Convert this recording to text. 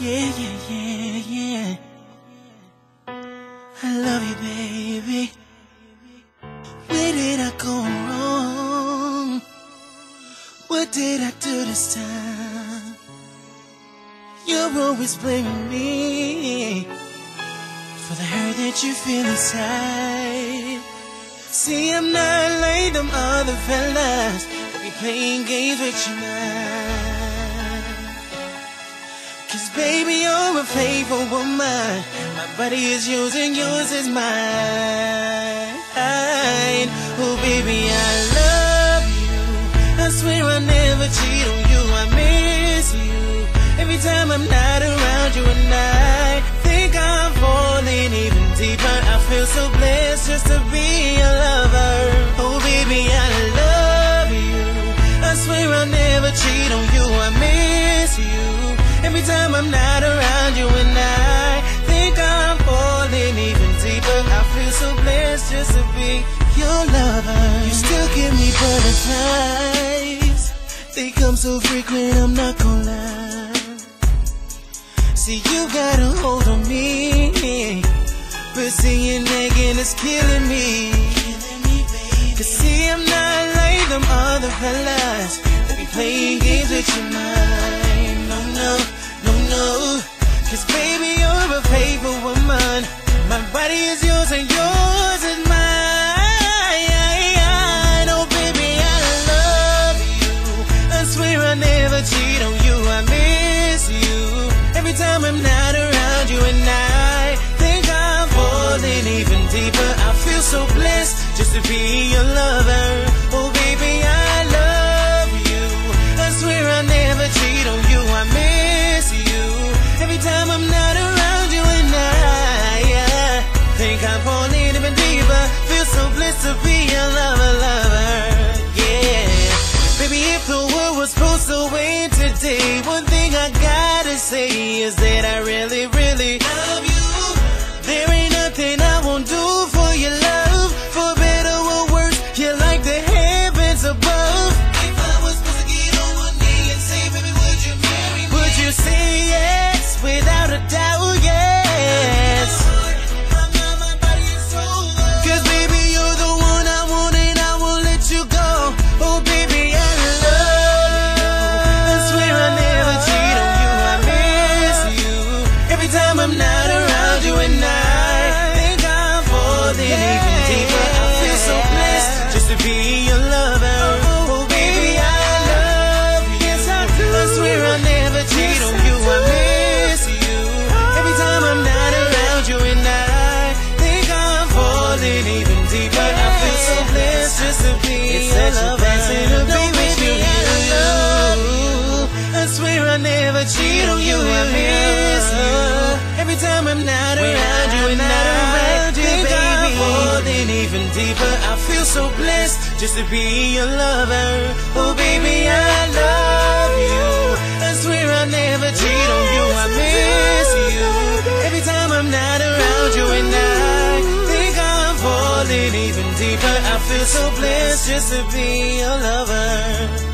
Yeah, yeah, yeah, yeah. I love you, baby. Where did I go wrong? What did I do this time? You're always blaming me for the hurt that you feel inside. See, I'm not like them other fellas be playing games with your mind. Cause baby, you're a faithful woman. My body is yours and yours is mine. Oh, baby, I love you. I swear I'll never cheat on you. I miss you. Every time I'm not around you and I think I'm falling even deeper. I feel so blessed just to be a lover. Oh, baby, I love you. I swear I'll never cheat on you. Every time I'm not around you and I think I'm falling even deeper. I feel so blessed just to be your lover. You still give me butterflies. They come so frequent, I'm not gonna lie. See, you got a hold on me. But seeing nagging is killing me. Cause see, I'm not like them other fellas that be playing games with your mind. And yours is mine. Oh, baby, I love you. I swear I never cheat on you. I miss you. Every time I'm not around you and I think I'm falling even deeper. I feel so blessed just to be your lover. One thing I gotta say is that I be your lover. Oh baby, I love you. Yes, I do. I swear I never cheat on you. I miss you. Every time I'm not around you and I think I'm falling even deeper. I feel so blessed just to be your lover. No, baby, I love you. I swear I never cheat on you. I miss you. Every time I'm not around feel so blessed just to be your lover. Oh, baby, I love you. I swear I never cheat on you. I miss you. Every time I'm not around you and I think I'm falling even deeper. I feel so blessed just to be your lover.